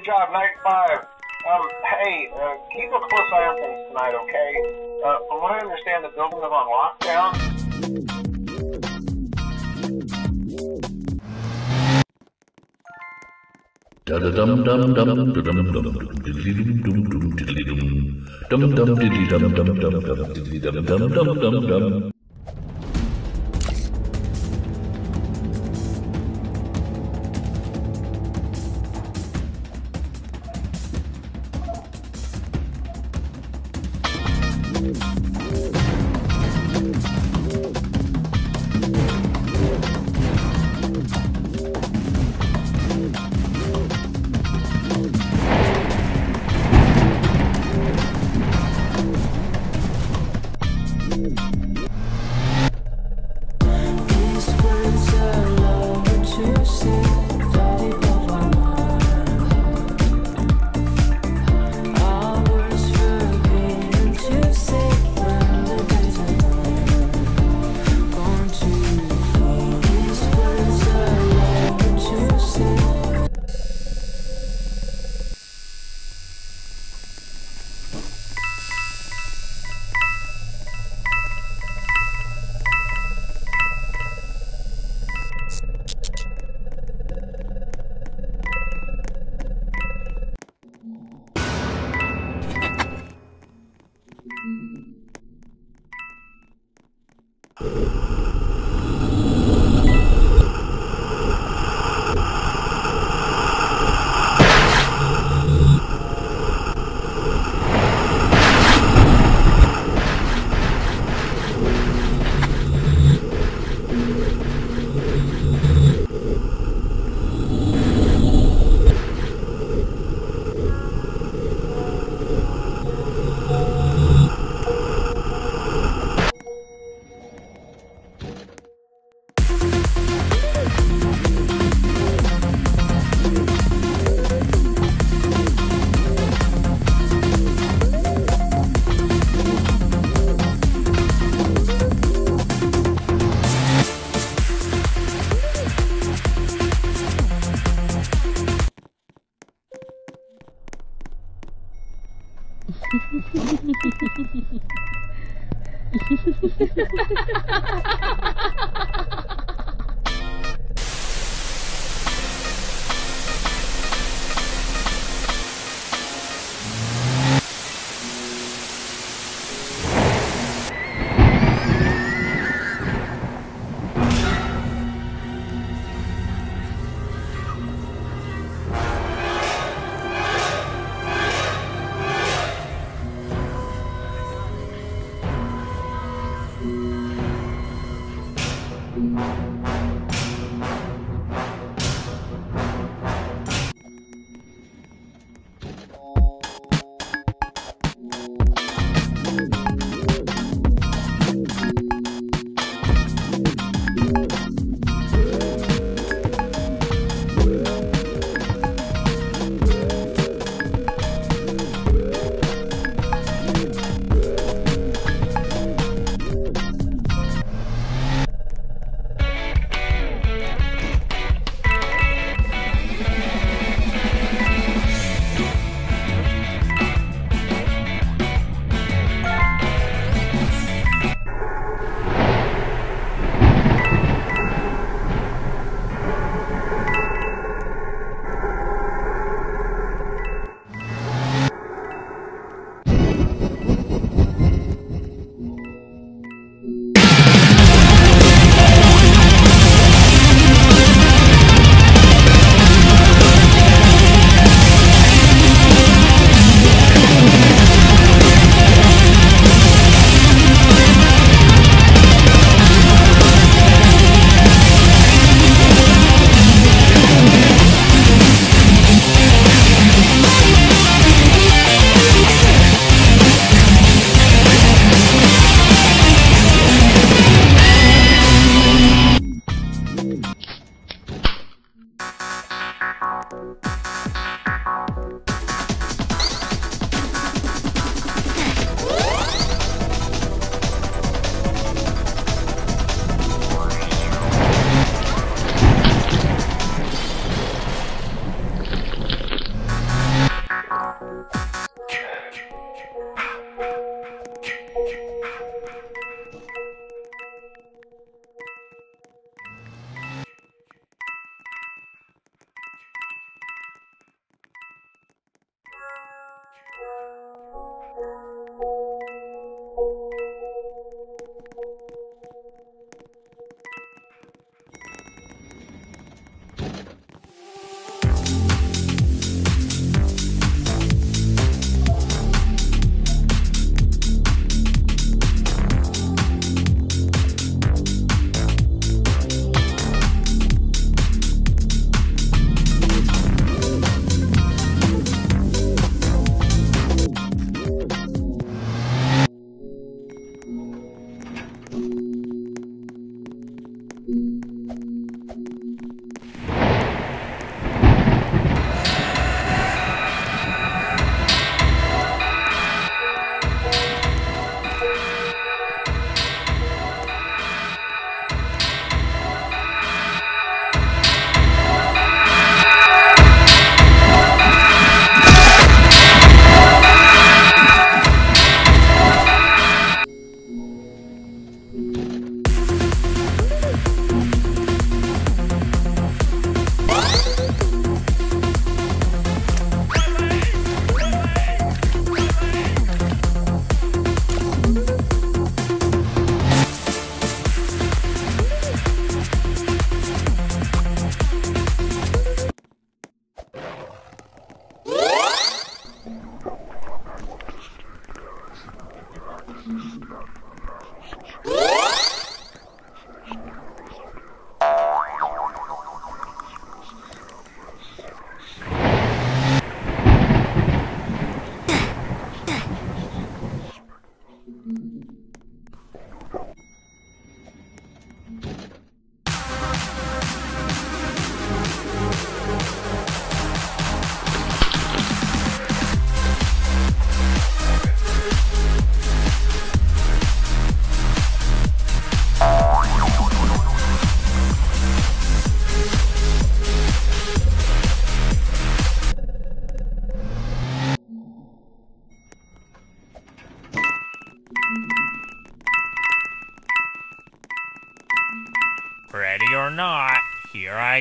good job, night five. Um, hey, uh, keep a close eye on things tonight, okay? Uh, from what I understand, the building is on lockdown. Dum dum dum dum dum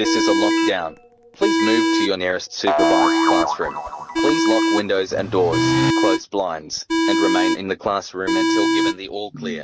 This is a lockdown. Please move to your nearest supervised classroom. Please lock windows and doors, close blinds, and remain in the classroom until given the all clear.